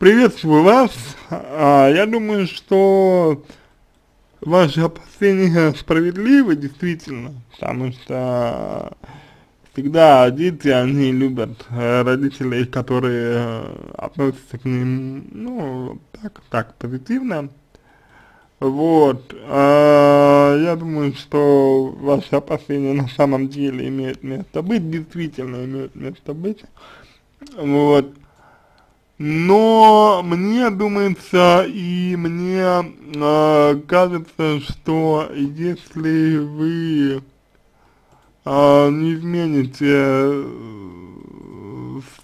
приветствую вас. А, я думаю, что ваши опасения справедливы, действительно, потому что всегда дети, они любят э, родителей, которые э, относятся к ним, ну, так, так, позитивно. Вот, а, я думаю, что ваши опасения на самом деле имеют место быть, действительно имеют место быть. Вот. Но мне думается и мне э, кажется, что если вы э, не измените э,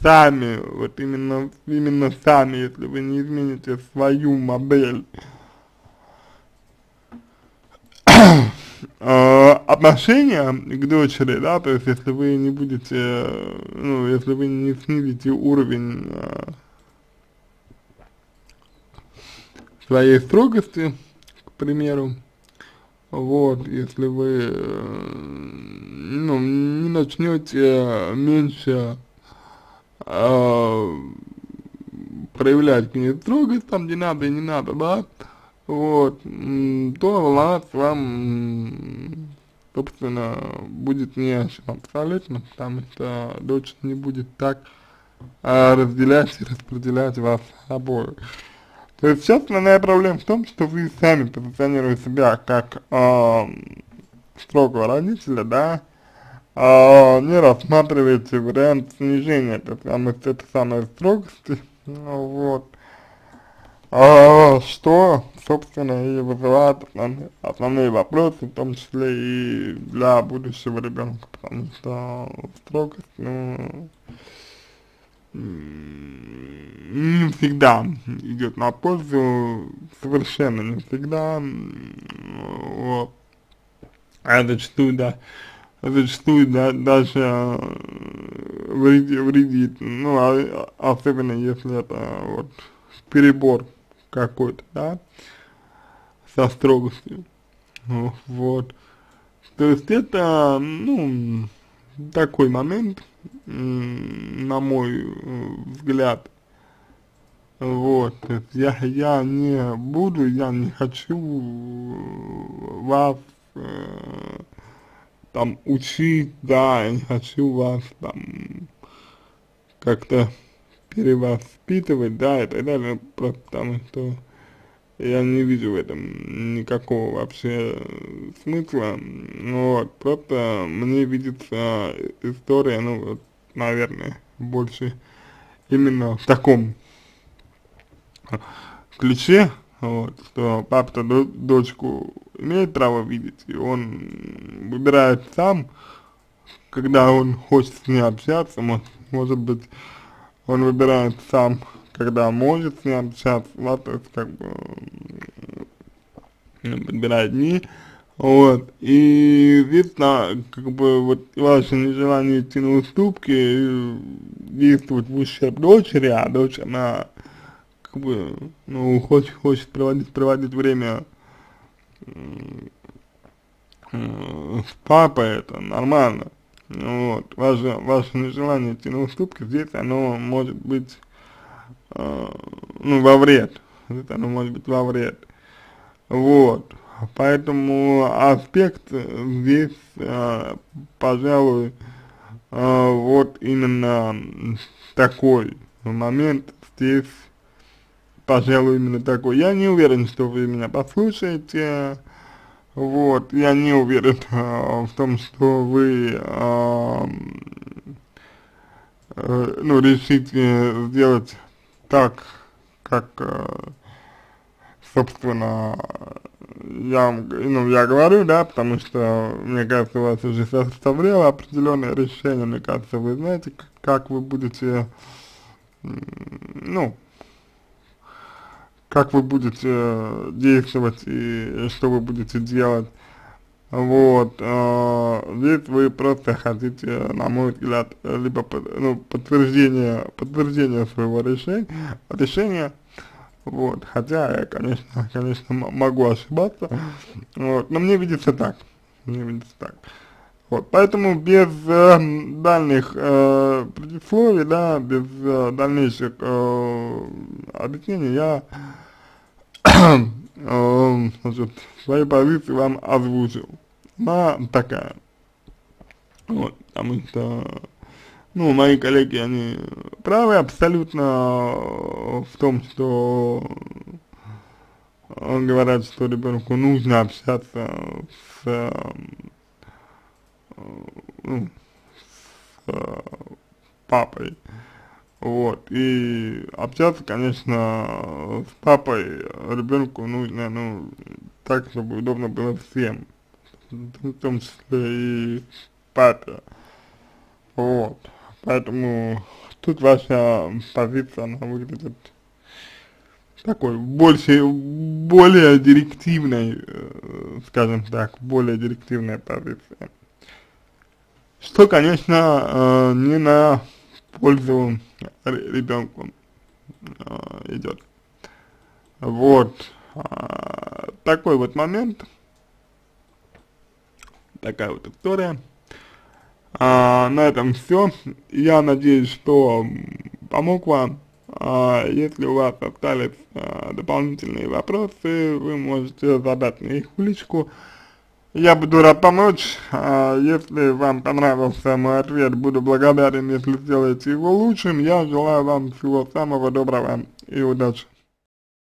сами, вот именно, именно сами, если вы не измените свою модель э, отношения к дочери, да, то есть если вы не будете, ну, если вы не снизите уровень э, своей строгости, к примеру, вот, если вы, э, ну, не начнете меньше э, проявлять к ней строгость там, где надо и не надо, да, вот, то волноваться вам, собственно, будет не о чем абсолютно, потому что дочь не будет так а, разделять и распределять вас обоих. То есть сейчас основная проблема в том, что вы сами позиционируете себя как э, строгого родителя, да, э, не рассматриваете вариант снижения этой самой, этой самой строгости, ну, вот, а, что, собственно, и вызывает основные, основные вопросы, в том числе и для будущего ребенка, потому что строгость, ну, не всегда идет на пользу, совершенно не всегда, вот, а зачастую, да, зачастую да, даже э, вредит, вредит, ну, а, особенно если это вот перебор какой-то, да, со строгостью, вот, то есть это, ну, такой момент, на мой э, взгляд. Вот, я, я не буду, я не хочу вас э, там учить, да, я не хочу вас там как-то перевоспитывать, да, и так далее, просто потому что я не вижу в этом никакого вообще смысла, вот, просто мне видится история, ну, вот, наверное, больше именно в таком ключе, вот, что папа-то дочку имеет право видеть, и он выбирает сам, когда он хочет с ней общаться, может, может быть, он выбирает сам, когда может с ней общаться, да, то есть как бы подбирает дни, вот, и видно, как бы вот ваше нежелание идти на уступки действует в ущерб дочери, а дочь, она как бы, ну, хочет, хочет проводить, проводить время с папой, это нормально, вот, ваше, ваше нежелание идти на уступки, здесь оно может быть э, ну, во вред. Это оно может быть во вред. Вот. Поэтому аспект здесь, э, пожалуй, э, вот именно такой момент здесь, пожалуй, именно такой. Я не уверен, что вы меня послушаете, вот, я не уверен э, в том, что вы, э, э, ну, решите сделать так, как, э, собственно, я, ну, я говорю, да, потому что, мне кажется, у вас уже составляло определенное решение, мне кажется, вы знаете, как вы будете, ну, как вы будете действовать и что вы будете делать. Вот, э, здесь вы просто хотите, на мой взгляд, либо ну, подтверждение, подтверждение своего решения, решения, вот, хотя я, конечно, конечно, могу ошибаться, вот, но мне видится так, мне видится так. Вот, поэтому без э, дальних э, предисловий, да, без э, дальнейших э, объяснений я э, значит, свои позиции вам озвучил. Она такая. Вот, потому что, ну, мои коллеги, они правы абсолютно в том, что говорят, что ребенку нужно общаться с ну, с папой. Вот, и общаться, конечно, с папой ребенку нужно, ну, так, чтобы удобно было всем, в том числе и папе. Вот, поэтому тут ваша позиция, она выглядит такой больше, более директивной, э, скажем так, более директивная позиция что, конечно, э, не на пользу ребенку э, идет. Вот. Э, такой вот момент. Такая вот история. А, на этом все. Я надеюсь, что помог вам. А, если у вас остались а, дополнительные вопросы, вы можете задать мне их в личку. Я буду рад помочь, а если вам понравился мой ответ, буду благодарен, если сделаете его лучшим. Я желаю вам всего самого доброго и удачи.